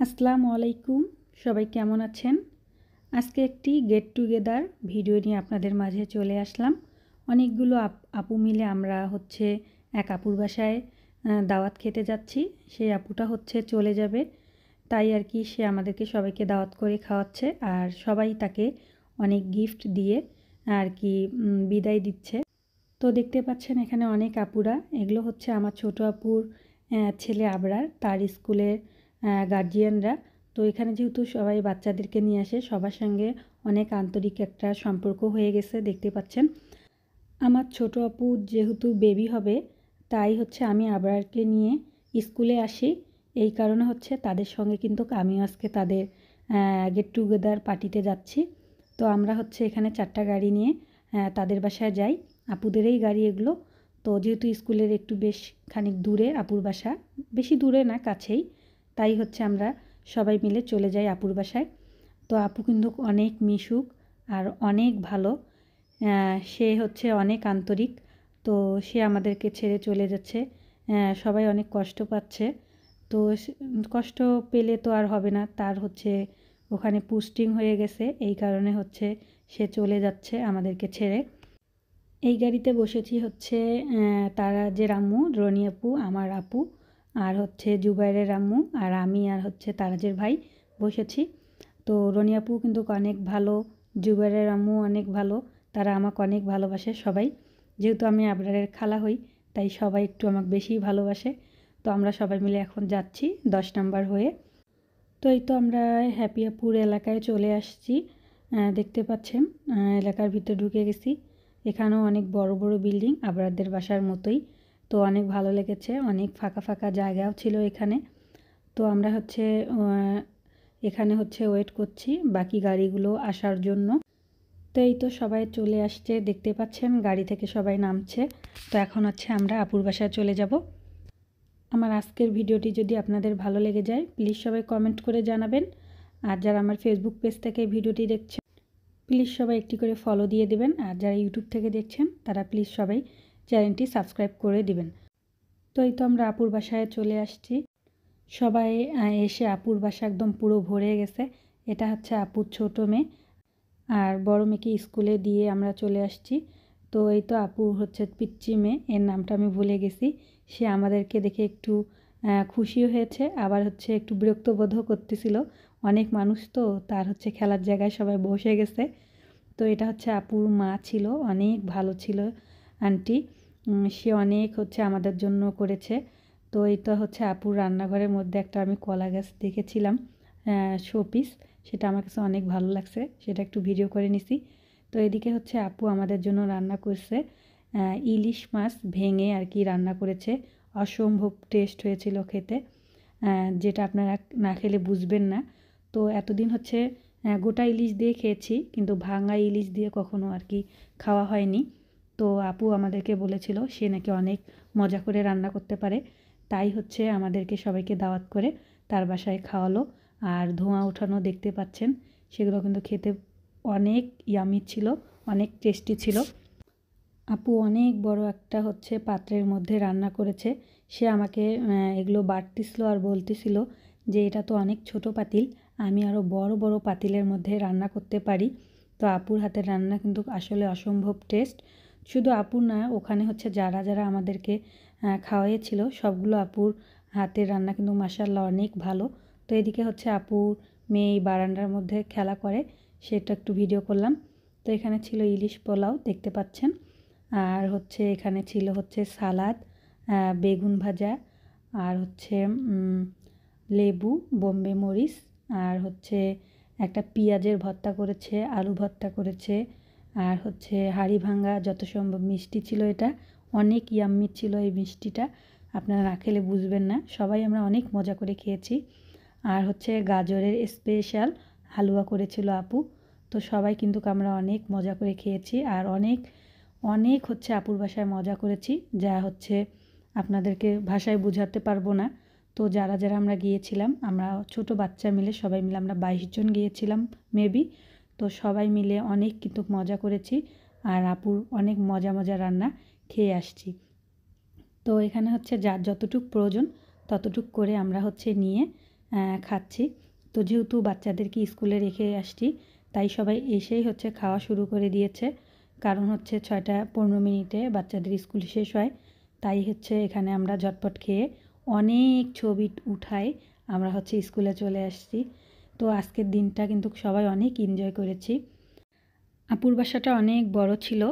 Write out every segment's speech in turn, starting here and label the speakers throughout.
Speaker 1: আসসালামু আলাইকুম। সবাই কেমন আছেন? আজকে একটি গেট টুগেদার ভিডিও নিয়ে আপনাদের মাঝে চলে আসলাম। অনেকগুলো আপু মিলে আমরা হচ্ছে এক আপুর বাসায় দাওয়াত খেতে যাচ্ছি। সেই আপুটা হচ্ছে চলে যাবে। তাই আর কি সে আমাদেরকে সবাইকে দাওয়াত করে খাওয়াচ্ছে আর সবাই তাকে অনেক গিফট দিয়ে আর কি বিদায় দিচ্ছে। তো দেখতে পাচ্ছেন এখানে অনেক আপুরা। এগুলো হচ্ছে আমার ছোট আপুর ছেলে আবরার। তার স্কুলের গার্জিয়ানরা তো এখানে যেহেতু সবাই বাচ্চাদেরকে নিয়ে আসে, সবার সঙ্গে অনেক আন্তরিক একটা সম্পর্ক হয়ে গেছে, দেখতে পাচ্ছেন। আমার ছোট আপু যেহেতু বেবি হবে, তাই হচ্ছে আমি আবরারকে নিয়ে স্কুলে আসি। এই কারণে হচ্ছে তাদের সঙ্গে কিন্তু আমিও আজকে তাদের গেট টুগেদার পার্টিতে যাচ্ছি। তো আমরা হচ্ছে এখানে চারটা গাড়ি নিয়ে তাদের বাসায় যাই। আপুদেরই গাড়ি এগুলো। তো যেহেতু স্কুলের একটু বেশ খানিক দূরে, আপুর বাসা। বেশি দূরে না, কাছেই। তাই হচ্ছে আমরা সবাই মিলে চলে যাই আপুর বাসায়। তো আপু কিন্তু অনেক মিশুক আর অনেক ভালো। সে হচ্ছে অনেক আন্তরিক। তো সে আমাদেরকে ছেড়ে চলে যাচ্ছে। সবাই অনেক কষ্ট পাচ্ছে। তো কষ্ট পেলে তো আর হবে না। তার হচ্ছে ওখানে পুস্টিং হয়ে গেছে। এই কারণে হচ্ছে সে চলে যাচ্ছে আমাদেরকে ছেড়ে। এই গাড়িতে বসেছি হচ্ছে তারা যে রাম্মু রনি আপু, আমার আপু। আর হচ্ছে জুবাইরের আম্মু আর আমি আর হচ্ছে তারাজের ভাই বসেছি। তো রনিয়াপু কিন্তু অনেক ভালো, জুবাইরের আম্মু অনেক ভালো, তারা আমাকে অনেক ভালোবাসে সবাই। যেহেতু আমি আবরারের খালা হই, তাই সবাই একটু আমাকে বেশি ভালোবাসে। তো আমরা সবাই মিলে এখন যাচ্ছি দশ নাম্বার হয়ে। তো এই তো আমরা হ্যাপিয়াপুর এলাকায় চলে আসছি। দেখতে পাচ্ছেন এলাকার ভিতরে ঢুকে গেছি। এখানেও অনেক বড় বড় বিল্ডিং, আবরারদের বাসার মতোই। তো অনেক ভালো লেগেছে, অনেক ফাঁকা ফাঁকা জায়গাও ছিল এখানে। তো আমরা হচ্ছে এখানে হচ্ছে ওয়েট করছি বাকি গাড়িগুলো আসার জন্য। তো এই তো সবাই চলে আসছে, দেখতে পাচ্ছেন গাড়ি থেকে সবাই নামছে। তো এখন হচ্ছে আমরা আপুর বাসায় চলে যাব। আমার আজকের ভিডিওটি যদি আপনাদের ভালো লেগে যায় প্লিজ সবাই কমেন্ট করে জানাবেন। আর যারা আমার ফেসবুক পেজ থেকে ভিডিওটি দেখছেন প্লিজ সবাই একটি করে ফলো দিয়ে দেবেন। আর যারা ইউটিউব থেকে দেখছেন, তারা প্লিজ সবাই চ্যানেলটি সাবস্ক্রাইব করে দিবেন। তো এই তো আমরা আপুর বাসায় চলে আসছি। সবাই এসে আপুর বাসা একদম পুরো ভরে গেছে। এটা হচ্ছে আপুর ছোটো মেয়ে আর বড় মেয়েকে স্কুলে দিয়ে আমরা চলে আসছি। তো এই তো আপু হচ্ছে পিচ্চি মেয়ে, এর নামটা আমি ভুলে গেছি। সে আমাদেরকে দেখে একটু খুশিও হয়েছে, আবার হচ্ছে একটু বিরক্তবোধও করতেছিল। অনেক মানুষ তো, তার হচ্ছে খেলার জায়গায় সবাই বসে গেছে। তো এটা হচ্ছে আপুর মা ছিল, অনেক ভালো ছিল। আন্টি সে অনেক হচ্ছে আমাদের জন্য করেছে। তো এটা হচ্ছে আপুর রান্নাঘরের মধ্যে একটা আমি কলা গাছ দেখেছিলাম শোপিস সেটা আমার কাছে অনেক ভালো লাগছে, সেটা একটু ভিডিও করে নিছি। তো এদিকে হচ্ছে আপু আমাদের জন্য রান্না করছে ইলিশ মাছ ভেঙে আর কি রান্না করেছে। অসম্ভব টেস্ট হয়েছিল খেতে যেটা আপনারা না খেলে বুঝবেন না। তো এতদিন হচ্ছে গোটা ইলিশ দিয়ে খেয়েছি, কিন্তু ভাঙা ইলিশ দিয়ে কখনো আর কি খাওয়া হয়নি। তো আপু আমাদেরকে বলেছিল, সে নাকি অনেক মজা করে রান্না করতে পারে। তাই হচ্ছে আমাদেরকে সবাইকে দাওয়াত করে তার বাসায় খাওয়ালো। আর ধোঁয়া ওঠানো দেখতে পাচ্ছেন, সেগুলো কিন্তু খেতে অনেক ইয়ামি ছিল, অনেক টেস্টি ছিল। আপু অনেক বড় একটা হচ্ছে পাত্রের মধ্যে রান্না করেছে। সে আমাকে এগুলো বাড়তেছিল আর বলতেছিল যে এটা তো অনেক ছোট পাতিল, আমি আরও বড় বড় পাতিলের মধ্যে রান্না করতে পারি। তো আপুর হাতের রান্না কিন্তু আসলে অসম্ভব টেস্ট শুধু আপুর না, ওখানে হচ্ছে যারা যারা আমাদেরকে খাওয়াইয়েছিল, সবগুলো আপুর হাতের রান্না কিন্তু মাসাল্লাহ অনেক ভালো। তো এদিকে হচ্ছে আপুর মেয়ে এই বারান্দার মধ্যে খেলা করে, সেটা একটু ভিডিও করলাম। তো এখানে ছিল ইলিশ পোলাও, দেখতে পাচ্ছেন। আর হচ্ছে এখানে ছিল হচ্ছে সালাদ বেগুন ভাজা, আর হচ্ছে লেবু, বোম্বে মরিচ, আর হচ্ছে একটা পেঁয়াজের ভর্তা করেছে, আলু ভর্তা করেছে আর হচ্ছে হাঁড়ি ভাঙ্গা যত সম্ভব মিষ্টি ছিল এটা, অনেক ইয়াম্মি ছিল এই মিষ্টিটা। আপনারা না খেলে বুঝবেন না, সবাই আমরা অনেক মজা করে খেয়েছি। আর হচ্ছে গাজরের স্পেশাল হালুয়া করেছিল আপু, তো সবাই কিন্তু আমরা অনেক মজা করে খেয়েছি আর অনেক অনেক হচ্ছে আপুর বাসায় মজা করেছি, যা হচ্ছে আপনাদেরকে ভাষায় বোঝাতে পারব না। তো যারা যারা আমরা গিয়েছিলাম, আমরা ছোট বাচ্চা মিলে সবাই মিলে আমরা বাইশ জন গিয়েছিলাম মেবি তো সবাই মিলে অনেক কিন্তু মজা করেছি আর আপুর অনেক মজা মজা রান্না খেয়ে আসছি। তো এখানে হচ্ছে যার যতটুক প্রয়োজন ততটুক করে আমরা হচ্ছে নিয়ে খাচ্ছি। তো যেহেতু বাচ্চাদেরকে স্কুলে রেখে আসছি, তাই সবাই এসেই হচ্ছে খাওয়া শুরু করে দিয়েছে। কারণ হচ্ছে ছয়টা পনেরো মিনিটে বাচ্চাদের স্কুল শেষ হয়, তাই হচ্ছে এখানে আমরা ঝটপট খেয়ে অনেক ছবি উঠাই আমরা হচ্ছে স্কুলে চলে আসছি। তো আজকের দিনটা কিন্তু সবাই অনেক এনজয় করেছি। আপুর বাসাটা অনেক বড় ছিল,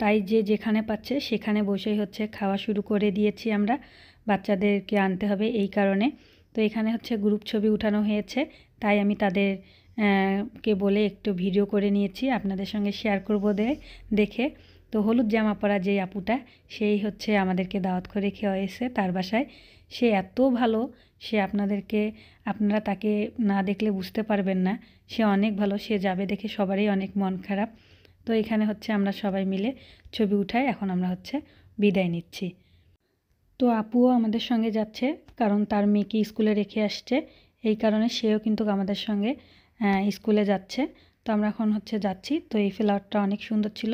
Speaker 1: তাই যে যেখানে পাচ্ছে সেখানে বসেই হচ্ছে খাওয়া শুরু করে দিয়েছি আমরা। বাচ্চাদেরকে আনতে হবে এই কারণে। তো এখানে হচ্ছে গ্রুপ ছবি উঠানো হয়েছে, তাই আমি তাদের কে বলে একটু ভিডিও করে নিয়েছি, আপনাদের সঙ্গে শেয়ার করব দেখে। তো হলুদ জামা পরা যেই আপুটা, সেই হচ্ছে আমাদেরকে দাওয়াত করে খেয়েছে তার বাসায়। সে এত ভালো, সে আপনাদেরকে, আপনারা তাকে না দেখলে বুঝতে পারবেন না। সে অনেক ভালো, সে যাবে দেখে সবারই অনেক মন খারাপ। তো এখানে হচ্ছে আমরা সবাই মিলে ছবি উঠাই, এখন আমরা হচ্ছে বিদায় নিচ্ছি। তো আপুও আমাদের সঙ্গে যাচ্ছে, কারণ তার মেয়েকে স্কুলে রেখে আসছে। এই কারণে সেও কিন্তু আমাদের সঙ্গে স্কুলে যাচ্ছে। তো আমরা এখন হচ্ছে যাচ্ছি। তো এই ফ্লাওয়ারটা অনেক সুন্দর ছিল।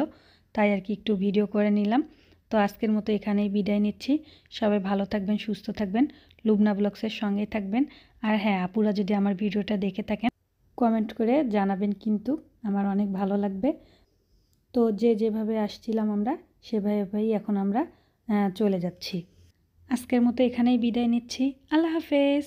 Speaker 1: তাই আর কি একটু ভিডিও করে নিলাম। তো আজকের মতো এখানেই বিদায় নিচ্ছি। সবাই ভালো থাকবেন, সুস্থ থাকবেন, লুবনা ব্লগসের সঙ্গেই থাকবেন। আর হ্যাঁ আপুরা যদি আমার ভিডিওটা দেখে থাকেন কমেন্ট করে জানাবেন কিন্তু আমার অনেক ভালো লাগবে। তো যে যেভাবে আসছিলাম আমরা, সেভাবেই এখন আমরা চলে যাচ্ছি। আজকের মতো এখানেই বিদায় নিচ্ছি। আল্লাহ হাফেজ।